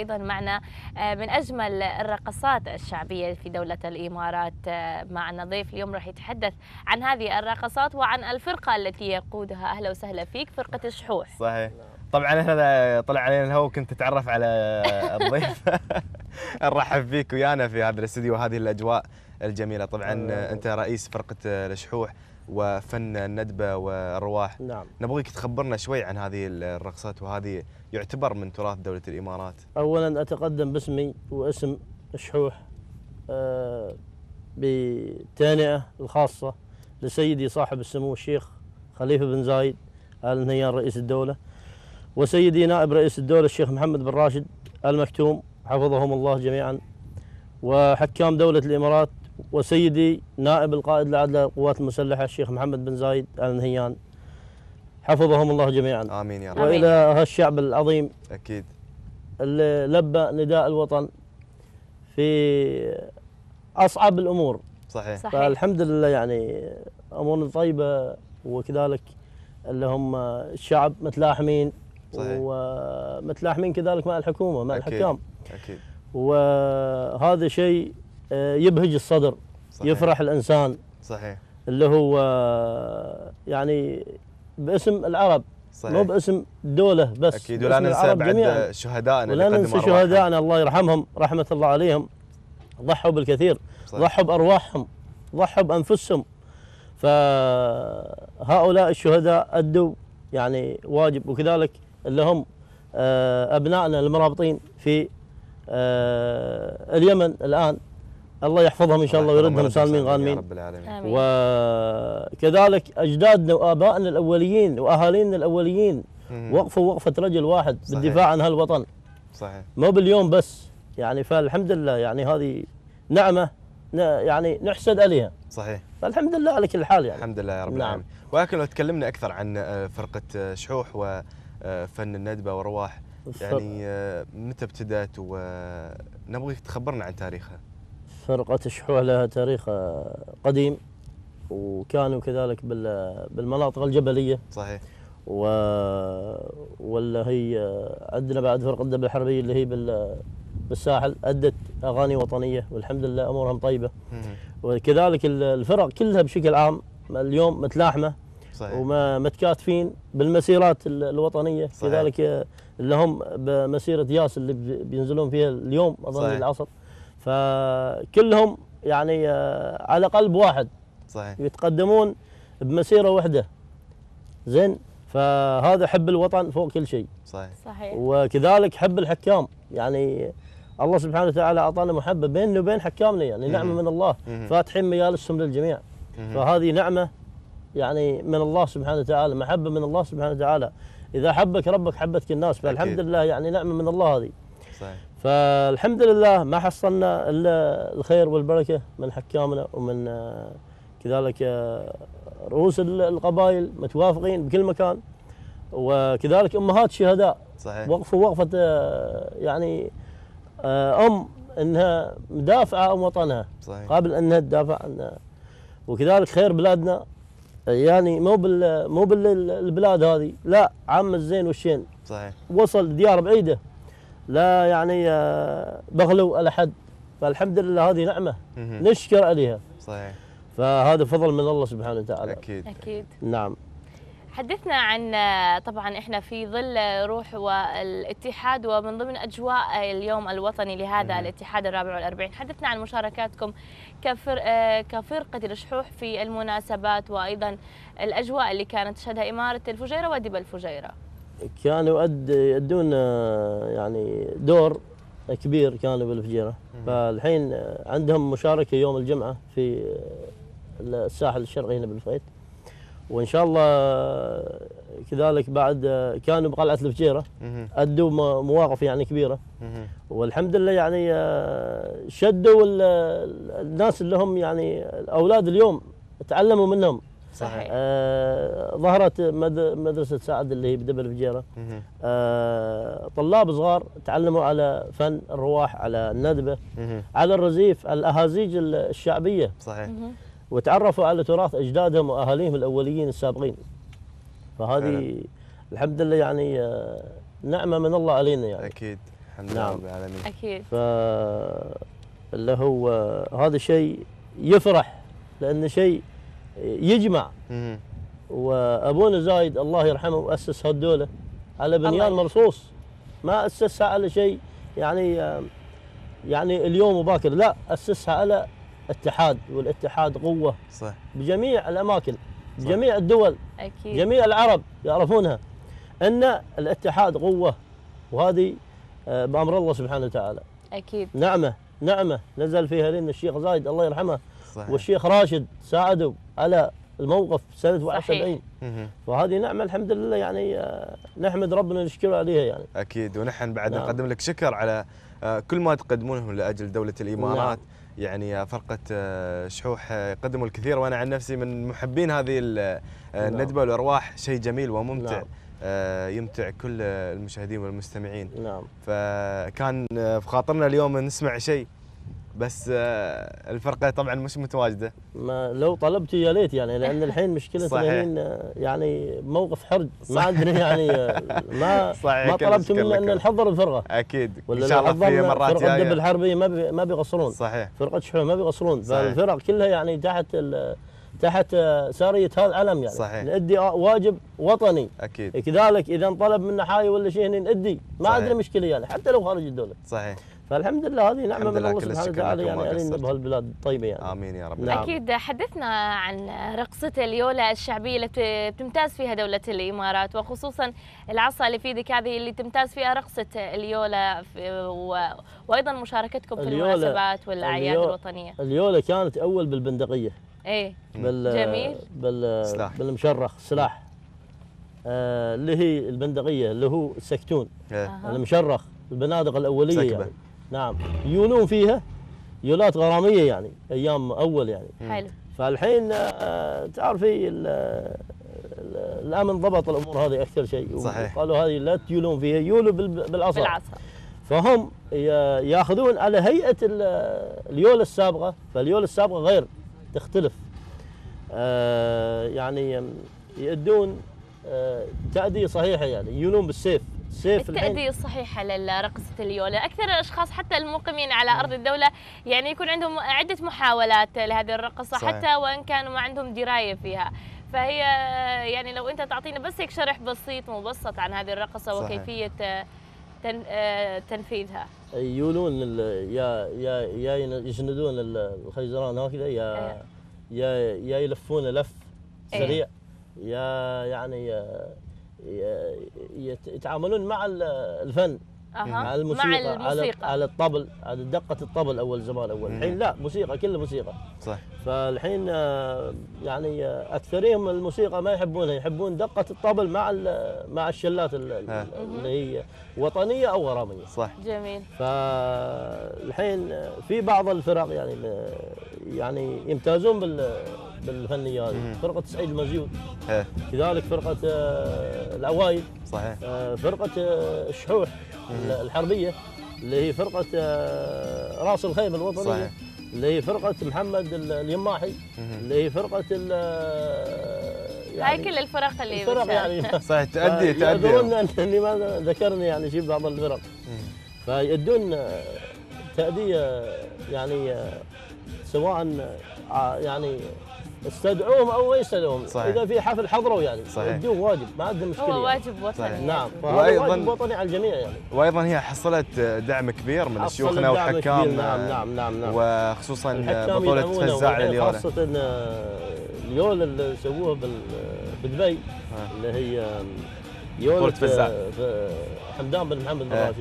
وأيضا معنا آه، من أجمل الرقصات الشعبية في دولة الإمارات. آه، معنا ضيف اليوم راح يتحدث عن هذه الرقصات وعن الفرقة التي يقودها. أهلا وسهلا فيك فرقة شحوح صحيح. طبعا إحنا طلع علينا الهواء وكنت تتعرف على الضيف. نرحب فيك ويانا في هذا الاستديو وهذه الأجواء الجميلة. طبعا أنت رئيس فرقة الشحوح. وفن الندبة والرواح. نعم. نبغيك تخبرنا شوي عن هذه الرقصات وهذه يعتبر من تراث دولة الإمارات. اولا أتقدم باسمي واسم الشحوح آه، بالتهنئه الخاصة لسيدي صاحب السمو الشيخ خليفة بن زايد ال نهيان رئيس الدولة وسيدي نائب رئيس الدولة الشيخ محمد بن راشد المكتوم حفظهم الله جميعا وحكام دولة الإمارات وسيدي نائب القائد الاعلى للقوات المسلحة الشيخ محمد بن زايد ال نهيان حفظهم الله جميعا. آمين يا رب. آمين. والى هالشعب العظيم أكيد. اللي لبى نداء الوطن في أصعب الأمور. صحيح. صحيح. فالحمد لله يعني أمورنا طيبة وكذلك اللي هم الشعب متلاحمين. صحيح. ومتلاحمين كذلك مع الحكومة مع أكيد. الحكام. أكيد. وهذا شيء يبهج الصدر صحيح. يفرح الإنسان صحيح اللي هو آه، يعني باسم العرب صحيح مو باسم دولة بس أكيد ولا ننسى بعد. شهدائنا ولا ننسى. شهدائنا الله يرحمهم رحمة الله عليهم ضحوا بالكثير صحيح. ضحوا بأرواحهم ضحوا بأنفسهم فهؤلاء الشهداء أدوا يعني واجب وكذلك اللي هم آه، أبنائنا المرابطين في آه، اليمن الآن الله يحفظهم إن شاء الله ويردهم سالمين يا غانمين. رب العالمين. آمين. وكذلك أجدادنا وآبائنا الأوليين وأهالينا الأوليين. وقفوا وقفة رجل واحد صحيح. بالدفاع عن هالوطن. صحيح. مو باليوم بس يعني فالحمد لله يعني هذه نعمة ن- يعني نحسد عليها صحيح. فالحمد لله على كل حال يعني. الحمد لله يا رب نعم. العالمين. ولكن لو تكلمنا أكثر عن آه، فرقة آه، شحوح وفن الندبة ورواح يعني آه، متى ابتدت ونبغيك تخبرنا عن تاريخها؟ فرقة الشحوح لها تاريخ آه، قديم وكانوا كذلك بال- بالمناطق الجبلية صحيح و ولا هي آه، عندنا بعد فرقة الدبه الحربية اللي هي بال بالساحل أدت أغاني وطنية والحمد لله أمورهم طيبة مهم. وكذلك ال- الفرق كلها بشكل عام اليوم متلاحمة صحيح ومتكاتفين بالمسيرات ال- الوطنية صحيح. كذلك آه، اللي هم بمسيرة ياس اللي بي- بينزلون فيها اليوم أظن. العصر فكلهم يعني آه، على قلب واحد. صحيح. يتقدمون بمسيرة واحدة زين؟ فهذا حب الوطن فوق كل شيء. صحيح. صحيح. وكذلك حب الحكام. يعني الله سبحانه وتعالى أعطانا محبة بيننا وبين حكامنا يعني نعمة مم. من الله. فاتحين مجالسهم للجميع. فهذه نعمة يعني من الله سبحانه وتعالى محبة من الله سبحانه وتعالى. إذا حبك ربك حبتك الناس. فالحمد أكيد. لله يعني نعمة من الله هذه. صحيح. فالحمد لله ما حصلنا إلا الخير والبركة من حكامنا ومن آه، كذلك آه، رؤوس ال- القبائل متوافقين بكل مكان. وكذلك أمهات شهداء. صحيح. وقفوا وقفة آه، يعني أم إنها مدافعة عن وطنها. صحيح. قابل أنها تدافع عن وكذلك خير بلادنا. يعني مو بال مو بالبلاد هذه. لا عام الزين والشين. صحيح. وصل ديار بعيدة. لا يعني آه، بغلوا على حد. فالحمد لله هذه نعمة. نشكر عليها. صحيح. فهذا فضل من الله سبحانه وتعالى. أكيد. أكيد. نعم. حدثنا عن طبعا إحنا في ظل روح والاتحاد ومن ضمن أجواء اليوم الوطني لهذا. الاتحاد الرابع والأربعين حدثنا عن مشاركاتكم كفر آه، كفرقة الشحوح في المناسبات وأيضا الأجواء اللي كانت تشهدها إمارة الفجيرة ودب الفجيرة. كانوا يؤد يؤدون آه، يعني دور كبير كانوا بالفجيرة. فالحين آه، عندهم مشاركة يوم الجمعة في آه، الساحل الشرقي هنا بالفيت وإن شاء الله كذلك بعد كانوا بقلعة الفجيرة. أدوا مواقف يعني كبيرة. والحمد لله يعني شدوا ال- ال- الناس اللي هم يعني أولاد اليوم تعلموا منهم. صحيح آه، ظهرت مد- مدرسة سعد اللي هي بدبل الفجيره مهم. آه، طلاب صغار تعلموا على فن الرواح على الندبة. على الرزيف على الأهازيج ال- الشعبية صحيح. وتعرفوا على تراث أجدادهم وأهاليهم الأوليين السابقين فهذه. الحمد لله يعني آه، نعمة من الله علينا يعني أكيد الحمد لله نعم. رب العالمين أكيد ف اللي هو هذا شيء يفرح لأنه شيء يجمع. وأبونا زايد الله يرحمه أسس هالدوله على بنيان. مرصوص. ما أسسها على شيء يعني يعني اليوم وباكر لا أسسها على اتحاد والاتحاد قوة صح. بجميع الأماكن صح. بجميع الدول أكيد. جميع العرب يعرفونها أن الاتحاد قوة. وهذه آه، بأمر الله سبحانه وتعالى. أكيد. نعمة نعمة نزل فيها لنا الشيخ زايد الله يرحمه. صحيح. والشيخ راشد ساعدوا على الموقف سنة 71 مهم. فهذه نعمة الحمد لله يعني آه، نحمد ربنا ونشكره عليها يعني. أكيد ونحن بعد نعم. نقدم لك شكر على آه، كل ما تقدمونه لأجل دولة الإمارات. يعني آه، فرقة آه، شحوح قدموا الكثير وأنا عن نفسي من محبين هذه ال- آه، نعم. الندبة والأرواح. شيء جميل وممتع نعم. يمتع كل المشاهدين والمستمعين. نعم. فكان في خاطرنا اليوم نسمع شيء. بس آه، الفرقة طبعا مش متواجدة. ما لو طلبت يا ليت يعني لأن الحين مشكلتنا صحيح. هنا يعني موقف حرج. ما. عندنا يعني آه، ما صحيح، ما طلبت لك. ان نحضر الفرقة. أكيد. ولا ان شاء الله في مرات فرقة الدب الحربيه ما ما بيقصرون. صحيح. فرقة شحوه ما بيقصرون. فالفرق كلها يعني تحت تحت آه، سارية هذا العلم يعني. صحيح. نأدي واجب وطني. أكيد. كذلك إذا انطلب منا حاجة ولا شيء نأدي. ما. عندنا مشكلة يعني حتى لو خارج الدولة. صحيح. فالحمد لله هذه نعمة من لله، الله سبحانه وتعالى يعني قصرت. بهالبلاد الطيبه يعني آمين يا رب نعم. أكيد حدثنا عن رقصة اليولا الشعبية اللي بت- بتمتاز فيها دولة الإمارات وخصوصا العصا اللي في إيدك هذه اللي تمتاز فيها رقصة اليولا في- و- وأيضا مشاركتكم في اليولا- المناسبات والأعياد اليو- الوطنية اليولا كانت أول بالبندقية إيه بال جميل. بال سلاح. بالمشرخ سلاح آه اللي هي البندقية اللي هو السكتون إيه. أها. المشرخ البنادق الأولية سكبة. يعني نعم. يولون فيها يولات غرامية يعني أيام أول يعني. حلو. فالحين آه تعرفي ال- الامن ضبط الأمور هذه أكثر شيء. صحيح. قالوا هذه لا تيولون فيها يولوا بال- بالعصا بالعصا فهم ياخذون على هيئة ال- اليولة السابقة. فاليولة السابقة غير تختلف. آه يعني يؤدون آه تأدية صحيحة يعني يولون بالسيف. الحين التأدية الصحيحة لرقصة اليولا أكثر الأشخاص حتى المقيمين على أرض الدولة يعني يكون عندهم عدة محاولات لهذه الرقصة صحيح. حتى وإن كانوا ما عندهم دراية فيها فهي يعني لو أنت تعطينا بس هيك شرح بسيط مبسط عن هذه الرقصة صحيح. وكيفية تن- آه، تنفيذها يولون ال- يا يا يا يسندون ال- الخيزران هكذا يا إيه. يا يا يلفون لف إيه. سريع يا يعني يا- يت- يتعاملون مع ال- الفن. أها. مع الموسيقى, مع على الموسيقى. على الطبل على دقة الطبل أول زمان أول. الحين لا موسيقى كله موسيقى. صح. فالحين آه، يعني آه، أكثرهم الموسيقى ما يحبونها. يحبون دقة الطبل مع ال- مع الشلات. اللي هي وطنية أو غرامية. صح. جميل. فالحين في بعض الفرق يعني يعني يمتازون بال بالفنيه هذه. مم. فرقة سعيد المزيود إيه. كذلك فرقة آه، العوايد صحيح. آه، فرقة آه، الشحوح الحربية اللي هي فرقة راس الخيمة الوطنية. صحيح. اللي هي فرقة محمد ال- اليماحي. اللي هي فرقة ال- هاي كل الفرق اللي الفرق. يعني. صحيح. تأدي تأدي. إني ما ذكرني يعني شيء بعض الفرق. آه، تأدية يعني سواء يعني استدعوهم أو ما يستدعوهم صحيح. إذا في حفل حضروا يعني صحيح. يدون واجب ما عندهم مشكلة هو. واجب صحيح. وطني نعم يجب. فهذا وأيضاً- واجب وطني على الجميع يعني وأيضا هي حصلت دعم كبير من شيوخنا الكبير، نعم نعم نعم نعم وخصوصا يدعمونه، فزاع والحين لليولا خاصة آه، اليولا اللي سووها بال- بدبي ها. اللي هي آه، يولا فزاع. آه، حمدان بن محمد بن. راشد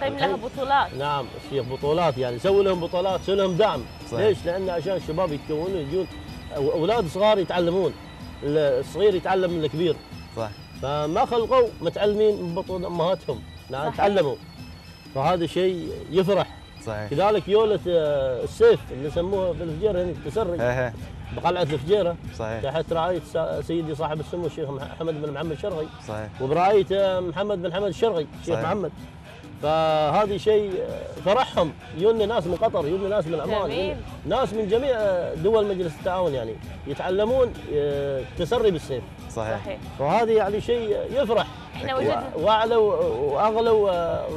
طيب لها بطولات نعم الشيخ بطولات يعني سووا لهم بطولات سووا لهم دعم صحيح. ليش؟ لأن عشان الشباب يتكونون يجون أولاد صغار يتعلمون الصغير يتعلم من الكبير. صح. فما خلقوا متعلمين من بطون أمهاتهم نعم صحيح. تعلموا. فهذا شيء يفرح. صحيح. كذلك يولة آه، السيف اللي سموها في الفجيرة هنا التسري. إيه إيه. بقلعه الفجيرة. صحيح. تحت رعاية سيدي صاحب السمو الشيخ مح- حمد بن محمد الشرغي صحيح. وبرعاية آه، محمد بن حمد الشرغي الشيخ صحيح. محمد. فهذه شيء آه، فرحهم. يجونا ناس من قطر يجونا ناس من عمان ناس من جميع آه، دول مجلس التعاون يعني. يتعلمون آه، التسري بالسيف. صحيح. صحيح. فهذه يعني شيء يفرح. إحنا. وجدنا واعلى واغلى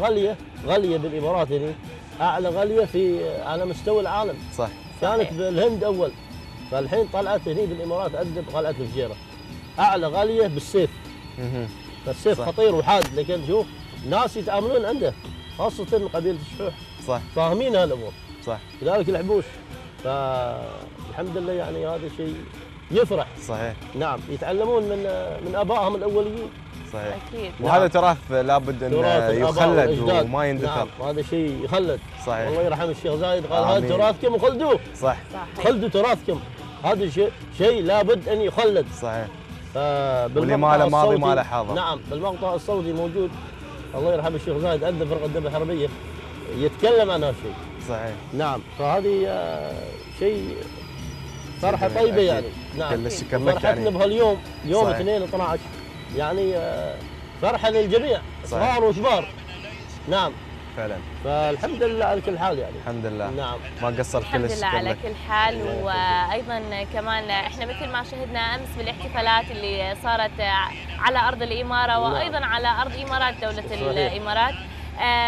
غالية غالية بالإمارات هنا أعلى غالية في على مستوى العالم. صح. كانت صحيح. بالهند أول. فالحين طلعت هني بالإمارات عندنا قلعه الفجيره أعلى غالية بالسيف. فالسيف صح. خطير وحاد لكن شوف ناس يتعاملون عنده خاصة من قبيلة الشحوح. صح. فاهمين هالامور صح. كذلك الحبوش. فالحمد لله يعني هذا شيء يفرح. صحيح. نعم يتعلمون من من آبائهم الأوليين. صحيح. أكيد. وهذا تراث لابد انه يخلد. وما يندثر. نعم هذا شيء يخلد. صحيح. الله يرحم الشيخ زايد قال هذا. تراثكم وخلدوه. صح. صحيح. خلدوا تراثكم. هذا شيء شيء لابد أن يخلد. صحيح. فبالمقطع واللي ما له ماضي ما له حاضر. نعم بالمقطع الصوتي موجود. الله يرحم الشيخ زايد عنده فرقة الدم الحربية. يتكلم عن هالشيء صحيح. نعم. فهذه آه، شيء فرحة طيبة أكيد. يعني نعم فرحتنا يعني. بهاليوم يوم صحيح. 2 12 يعني آه، فرحة للجميع. صغار وكبار نعم. فعلا. فالحمد لله على كل حال يعني. الحمد لله. نعم. ما قصرت كل الحمد لله على كل حال وأيضا كمان إحنا مثل ما شهدنا أمس بالاحتفالات اللي صارت على أرض الإمارة نعم. وأيضا على أرض إمارات دولة. الإمارات.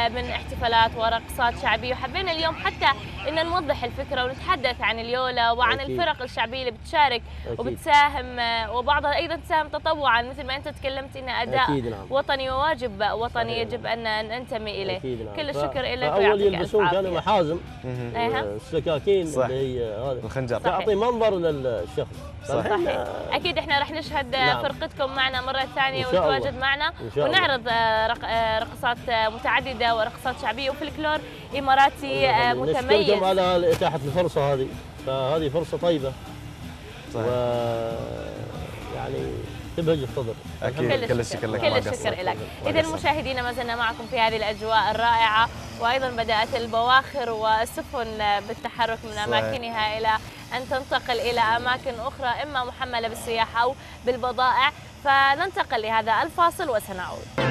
من احتفالات ورقصات شعبية وحبينا اليوم حتى إن نوضح الفكرة ونتحدث عن اليولا وعن أكيد. الفرق الشعبية اللي بتشارك أكيد. وبتساهم آه، وبعضها أيضا تساهم تطوعا مثل ما أنت تكلمت إن أداء أكيد نعم. وطني وواجب وطني صحيح. يجب أن ننتمي إليه أكيد نعم كل ف- الشكر لك فأول ويعطيك الف يلبسون كانوا عافية محازم. السكاكين صح. اللي هي هذا الخنجر صحيح. تعطي منظر للشخص صحيح آه، أكيد إحنا راح نشهد نعم. فرقتكم معنا مرة ثانية. وتواجد معنا. ونعرض آه، رق- آه، رقصات آه، متعدده ورقصات شعبية وفلكلور إماراتي آه، نشكركم متميز على إتاحة الفرصة هذه فهذه فرصة طيبة و صحيح يعني تبهج الصدر أكيد. الحمد لله. كل الشكر لك، كل الشكر. لك اذا. مشاهدينا ما زلنا معكم في هذه الأجواء الرائعة وأيضا بدأت البواخر والسفن بالتحرك من. أماكنها إلى أن تنتقل إلى أماكن أخرى إما محملة بالسياحة أو بالبضائع فننتقل لهذا الفاصل وسنعود